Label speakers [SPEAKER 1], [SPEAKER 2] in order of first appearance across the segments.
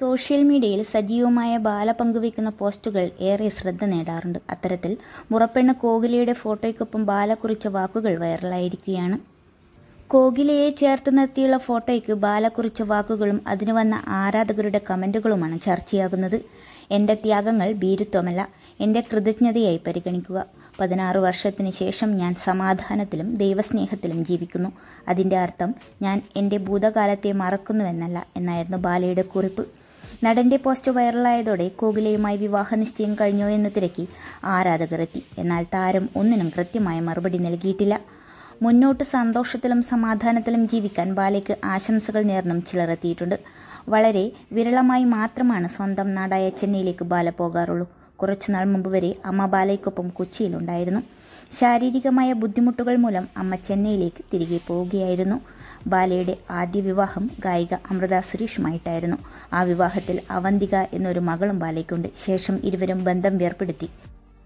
[SPEAKER 1] Social മീഡിയയിൽ സജീവമായ ബാല പങ്കുവയ്ക്കുന്ന പോസ്റ്റുകൾ ഏറെ ശ്രദ്ധ നേടാറുണ്ട്. അത്തരത്തിൽ മുറപ്പെണ്ണ കോകിലയുടെ ഫോട്ടോയ്ക്കൊപ്പം ബാല കുറിച്ച വാക്കുകൾ വൈറലായിരിക്കുകയാണ്. കോകിലയെ ചേർത്ത് നിർത്തിയുള്ള ഫോട്ടോയ്ക്ക് ബാല കുറിച്ച വാക്കുകളും അതിനു വന്ന ആരാധകരുടെ കമന്റുകളുമാണ് ചർച്ചയാകുന്നത്. എന്റെ ത്യാഗങ്ങൾ ഭീരുത്വമല്ല. എന്റെ കൃതജ്ഞതയായി പരിഗണിക്കുക. പതിനാറ് വർഷത്തിന് ശേഷം ഞാൻ സമാധാനത്തിലും ദൈവസ്നേഹത്തിലും ജീവിക്കുന്നു. അതിന്റെ അർത്ഥം ഞാൻ എന്റെ ഭൂതകാലത്തെ മറക്കുന്നുവെന്നല്ല എന്നായിരുന്നു ബാലയുടെ കുറിപ്പ്. നടന്റെ പോസ്റ്റ് വൈറലായതോടെ കോകിലയുമായി വിവാഹ നിശ്ചയം കഴിഞ്ഞോ എന്ന് തിരക്കി ആരാധകർ എത്തി എന്നാൽ താരം ഒന്നിനും കൃത്യമായ മറുപടി നൽകിയിട്ടില്ല. മുന്നോട്ട് സന്തോഷത്തിലും സമാധാനത്തിലും ജീവിക്കാൻ ബാലയ്ക്ക് ആശംസകൾ നേർന്നും ചിലർ എത്തിയിട്ടുണ്ട്. വളരെ വിരളമായി മാത്രമാണ് സ്വന്തം നാടായ ചെന്നൈയിലേക്ക് ബാല പോകാറുള്ളൂ. കുറച്ചുനാൾ മുമ്പ് വരെ അമ്മ ബാലയ്ക്കൊപ്പം കൊച്ചിയിലുണ്ടായിരുന്നു. ശാരീരികമായ ബുദ്ധിമുട്ടുകൾ മൂലം അമ്മ ചെന്നൈയിലേക്ക് തിരികെ പോവുകയായിരുന്നു. ബാലയുടെ ആദ്യ വിവാഹം ഗായിക അമൃത സുരേഷുമായിട്ടായിരുന്നു. ആ വിവാഹത്തിൽ അവന്തിക എന്നൊരു മകളും ബാലയ്ക്കുണ്ട്. ശേഷം ഇരുവരും ബന്ധം വേർപ്പെടുത്തി.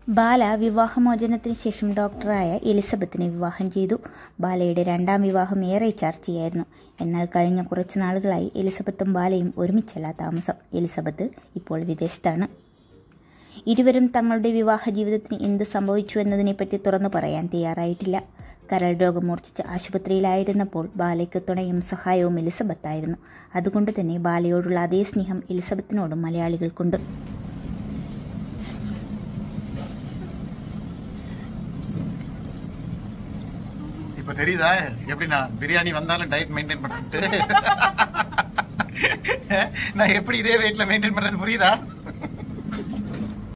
[SPEAKER 1] ബാല വിവാഹമോചനത്തിന് ശേഷം ഡോക്ടറായ എലിസബത്തിനെ വിവാഹം ചെയ്തു. ബാലയുടെ രണ്ടാം വിവാഹം ഏറെ ചർച്ചയായിരുന്നു. എന്നാൽ കഴിഞ്ഞ കുറച്ചു നാളുകളായി എലിസബത്തും ബാലയും ഒരുമിച്ചല്ല താമസം. എലിസബത്ത് ഇപ്പോൾ വിദേശത്താണ്. ഇരുവരും തങ്ങളുടെ വിവാഹ ജീവിതത്തിന് എന്ത് സംഭവിച്ചു എന്നതിനെപ്പറ്റി തുറന്നു പറയാൻ തയ്യാറായിട്ടില്ല. കരൾ രോഗം മൂർച്ഛിച്ച് ആശുപത്രിയിലായിരുന്നപ്പോൾ ബാലയ്ക്ക് തുണയും സഹായവും എലിസബത്തായിരുന്നു അതുകൊണ്ട് തന്നെ ബാലയോടുള്ള അതേ സ്നേഹം എലിസബത്തിനോടും മലയാളികൾക്കുണ്ട്
[SPEAKER 2] இப்ப தெரியுதா எப்படி நான் பிரியாணி வந்தாலும் டயட் மெயின்டைன் பண்ணிட்டு நான் எப்படி இதே வெயிட்ல மெயின்டைன் பண்றது புரியுதா